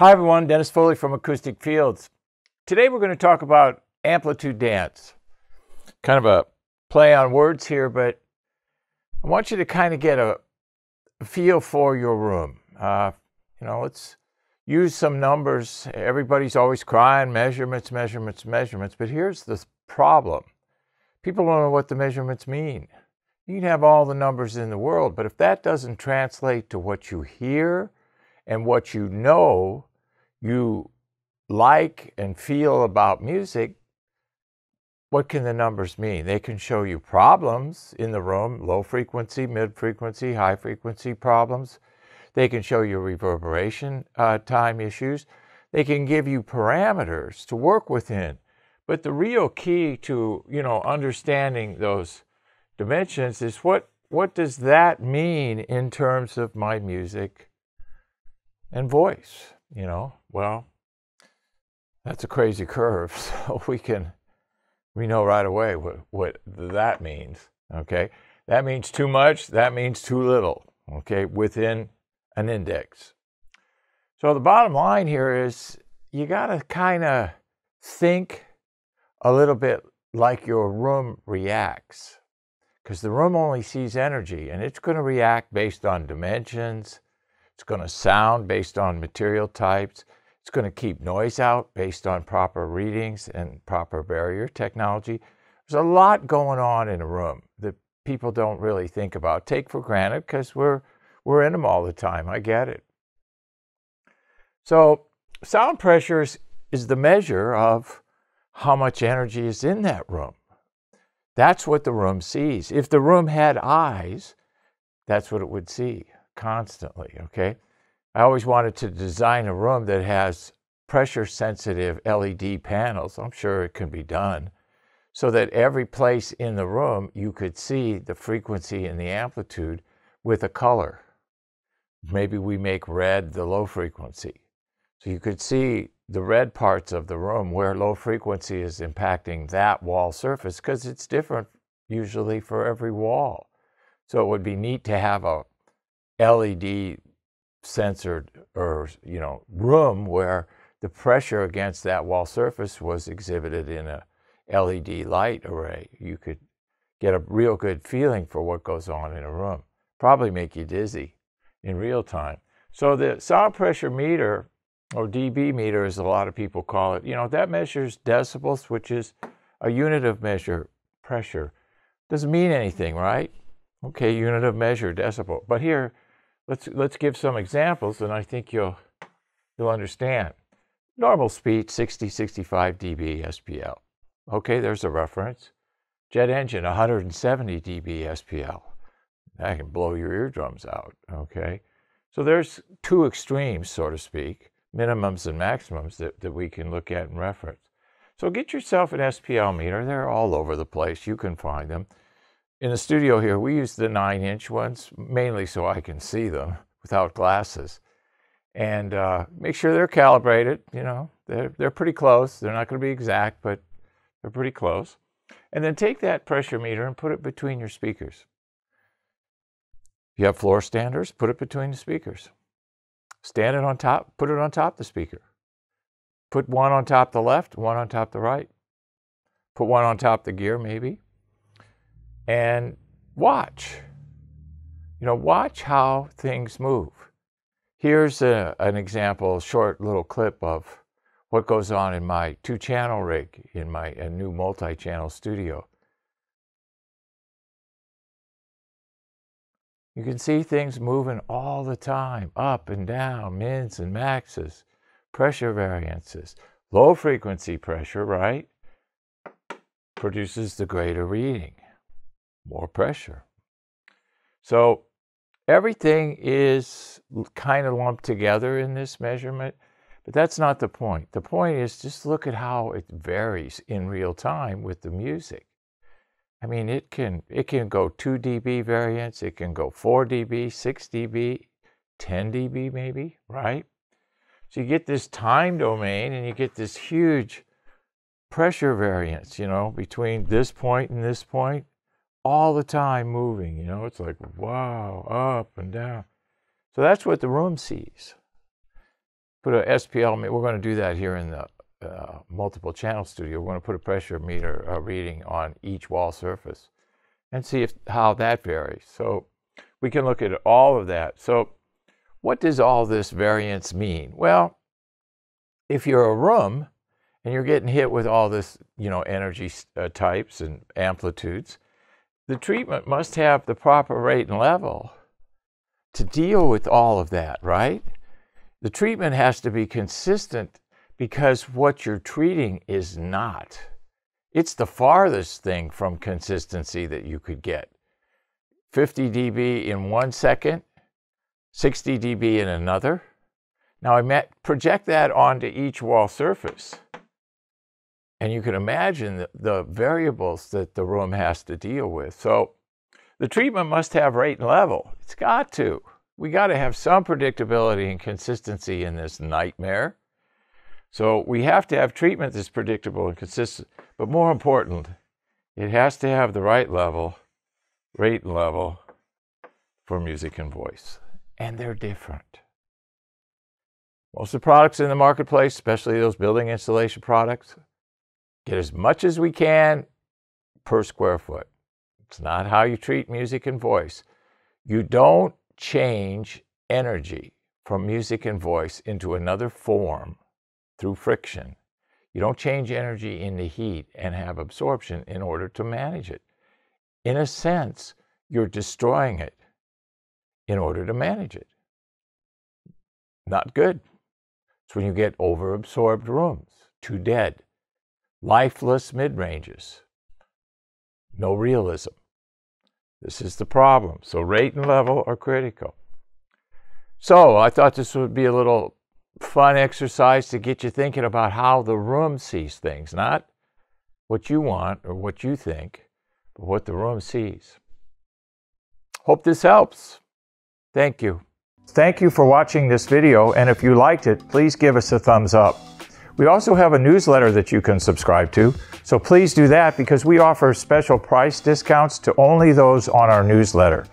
Hi, everyone. Dennis Foley from Acoustic Fields. Today we're going to talk about amplitude dance. Kind of a play on words here, but I want you to kind of get a feel for your room. Uh, you know, let's use some numbers. Everybody's always crying measurements, measurements, measurements. But here's the problem people don't know what the measurements mean. You can have all the numbers in the world, but if that doesn't translate to what you hear and what you know you like and feel about music, what can the numbers mean? They can show you problems in the room low frequency, mid frequency, high frequency problems. They can show you reverberation uh, time issues. They can give you parameters to work within. But the real key to you know understanding those dimensions is what what does that mean in terms of my music and voice? You know, well, that's a crazy curve. So we can we know right away what, what that means. Okay. That means too much, that means too little. Okay, within an index. So the bottom line here is you gotta kind of think a little bit like your room reacts because the room only sees energy and it's going to react based on dimensions, it's going to sound based on material types, it's going to keep noise out based on proper readings and proper barrier technology. There's a lot going on in a room that people don't really think about, take for granted because we're we're in them all the time. I get it. So sound pressures is the measure of how much energy is in that room. That's what the room sees. If the room had eyes, that's what it would see constantly, okay? I always wanted to design a room that has pressure sensitive LED panels. I'm sure it can be done so that every place in the room you could see the frequency and the amplitude with a color. Maybe we make red the low frequency. So you could see the red parts of the room where low frequency is impacting that wall surface because it's different usually for every wall. So it would be neat to have a LED sensored or you know room where the pressure against that wall surface was exhibited in a LED light array. You could get a real good feeling for what goes on in a room. Probably make you dizzy in real time. So the sound pressure meter or dB meter as a lot of people call it, you know, that measures decibels, which is a unit of measure pressure. Doesn't mean anything, right? Okay, unit of measure, decibel. But here, let's let's give some examples, and I think you'll you'll understand. Normal speed, 60, 65 dB SPL. Okay, there's a reference. Jet engine, 170 dB SPL. That can blow your eardrums out. Okay, so there's two extremes, so to speak minimums and maximums that, that we can look at and reference. So get yourself an SPL meter. They're all over the place. You can find them. In the studio here, we use the nine inch ones, mainly so I can see them without glasses. And uh, make sure they're calibrated. You know, they're, they're pretty close. They're not going to be exact, but they're pretty close. And then take that pressure meter and put it between your speakers. If you have floor standers, put it between the speakers. Stand it on top, put it on top the speaker. Put one on top the left, one on top the right. Put one on top the gear, maybe. And watch. You know, watch how things move. Here's a, an example, short little clip of what goes on in my two channel rig in my new multi channel studio. You can see things moving all the time, up and down, mins and maxes, pressure variances. Low frequency pressure, right, produces the greater reading, more pressure. So everything is kind of lumped together in this measurement, but that's not the point. The point is just look at how it varies in real time with the music. I mean, it can it can go 2 dB variance, it can go 4 dB, 6 dB, 10 dB maybe, right? So you get this time domain and you get this huge pressure variance, you know, between this point and this point, all the time moving, you know, it's like wow, up and down. So that's what the room sees. put a SPL, we're going to do that here in the uh, multiple channel studio. We're going to put a pressure meter uh, reading on each wall surface and see if how that varies. So we can look at all of that. So what does all this variance mean? Well, if you're a room and you're getting hit with all this, you know, energy uh, types and amplitudes, the treatment must have the proper rate and level to deal with all of that, right? The treatment has to be consistent because what you're treating is not. It's the farthest thing from consistency that you could get. 50 dB in one second, 60 dB in another. Now I met, project that onto each wall surface. And you can imagine the, the variables that the room has to deal with. So the treatment must have rate and level. It's got to. We got to have some predictability and consistency in this nightmare. So we have to have treatment that's predictable and consistent. But more important, it has to have the right level, rate and level for music and voice. And they're different. Most of the products in the marketplace, especially those building installation products, get as much as we can per square foot. It's not how you treat music and voice. You don't change energy from music and voice into another form through friction. You don't change energy into heat and have absorption in order to manage it. In a sense, you're destroying it in order to manage it. Not good. It's when you get overabsorbed rooms, too dead lifeless mid ranges, no realism. This is the problem. So, rate and level are critical. So, I thought this would be a little fun exercise to get you thinking about how the room sees things, not what you want or what you think, but what the room sees. Hope this helps. Thank you. Thank you for watching this video, and if you liked it, please give us a thumbs up. We also have a newsletter that you can subscribe to, so please do that because we offer special price discounts to only those on our newsletter.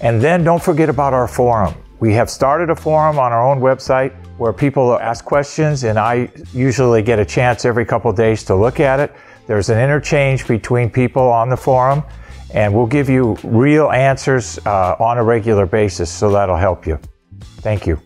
And then don't forget about our forum. We have started a forum on our own website where people ask questions, and I usually get a chance every couple days to look at it. There's an interchange between people on the forum, and we'll give you real answers uh, on a regular basis, so that'll help you. Thank you.